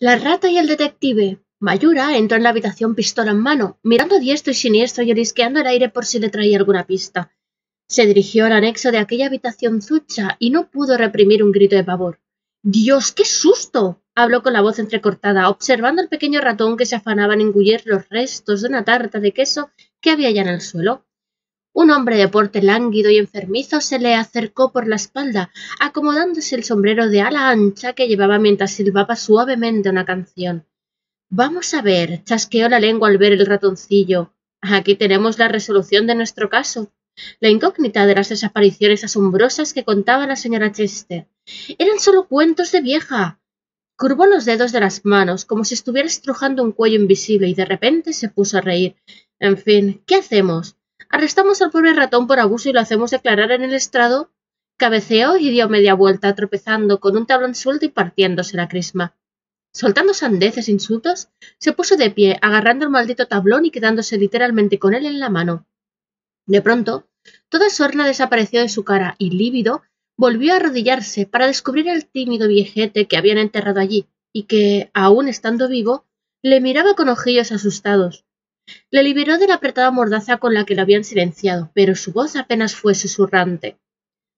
La rata y el detective. Mayura entró en la habitación pistola en mano, mirando diestro y siniestro y olisqueando el aire por si le traía alguna pista. Se dirigió al anexo de aquella habitación zucha y no pudo reprimir un grito de pavor. Dios, qué susto. habló con la voz entrecortada, observando al pequeño ratón que se afanaba en engullir los restos de una tarta de queso que había ya en el suelo. Un hombre de porte lánguido y enfermizo se le acercó por la espalda, acomodándose el sombrero de ala ancha que llevaba mientras silbaba suavemente una canción. Vamos a ver, chasqueó la lengua al ver el ratoncillo. Aquí tenemos la resolución de nuestro caso. La incógnita de las desapariciones asombrosas que contaba la señora Chester. Eran solo cuentos de vieja. Curvó los dedos de las manos como si estuviera estrujando un cuello invisible y de repente se puso a reír. En fin, ¿qué hacemos? Arrestamos al pobre ratón por abuso y lo hacemos declarar en el estrado. Cabeceó y dio media vuelta, tropezando con un tablón suelto y partiéndose la crisma. Soltando sandeces e insultos, se puso de pie, agarrando el maldito tablón y quedándose literalmente con él en la mano. De pronto, toda sorna desapareció de su cara y lívido volvió a arrodillarse para descubrir al tímido viejete que habían enterrado allí y que, aun estando vivo, le miraba con ojillos asustados. Le liberó de la apretada mordaza con la que lo habían silenciado, pero su voz apenas fue susurrante.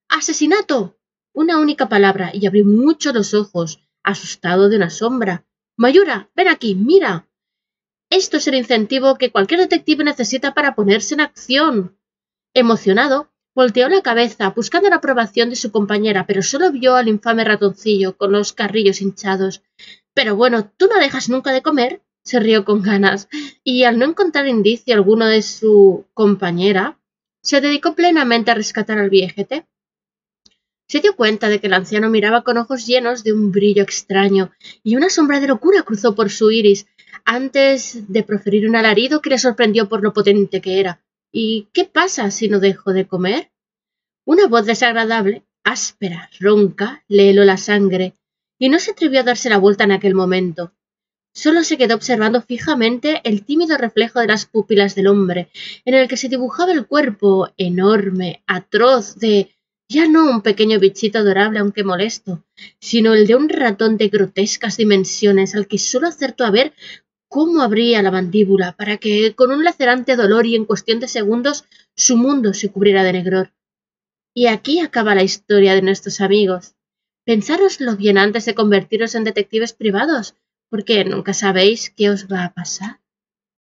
¡Asesinato! Una única palabra, y abrió mucho los ojos, asustado de una sombra. Mayura, ven aquí, mira. Esto es el incentivo que cualquier detective necesita para ponerse en acción. Emocionado, volteó la cabeza buscando la aprobación de su compañera, pero solo vio al infame ratoncillo con los carrillos hinchados. Pero bueno, ¿tú no dejas nunca de comer? Se rió con ganas, y al no encontrar indicio alguno de su compañera, se dedicó plenamente a rescatar al viejete. Se dio cuenta de que el anciano miraba con ojos llenos de un brillo extraño, y una sombra de locura cruzó por su iris, antes de proferir un alarido que le sorprendió por lo potente que era. ¿Y qué pasa si no dejo de comer? Una voz desagradable, áspera, ronca, le heló la sangre, y no se atrevió a darse la vuelta en aquel momento. Solo se quedó observando fijamente el tímido reflejo de las pupilas del hombre, en el que se dibujaba el cuerpo enorme, atroz, de ya no un pequeño bichito adorable aunque molesto, sino el de un ratón de grotescas dimensiones al que solo acertó a ver cómo abría la mandíbula para que, con un lacerante dolor y en cuestión de segundos, su mundo se cubriera de negror. Y aquí acaba la historia de nuestros amigos. Pensároslo bien antes de convertiros en detectives privados, porque nunca sabéis qué os va a pasar.